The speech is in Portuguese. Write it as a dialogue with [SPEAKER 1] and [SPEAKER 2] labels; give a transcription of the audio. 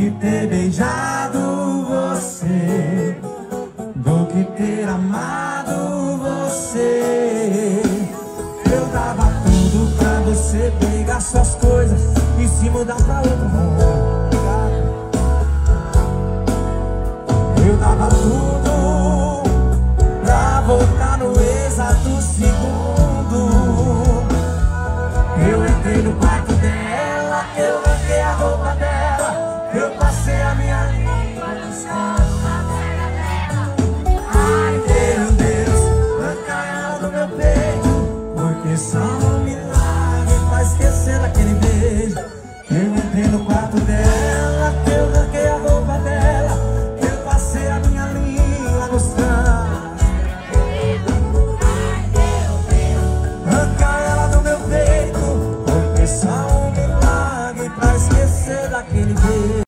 [SPEAKER 1] que ter beijado você, do que ter amado você. Eu dava tudo pra você pegar suas coisas e se mudar pra outro lugar. Eu dava tudo pra voltar no exato segundo. Eu entrei no quarto dela, eu larguei a roupa dela. beijo Porque só um milagre tá faz esquecer aquele beijo Eu entrei no quarto dela que Eu arranquei a roupa dela que Eu passei a minha língua nos Deus! Arrancar ela do meu peito Porque só um milagre tá pra esquecer daquele beijo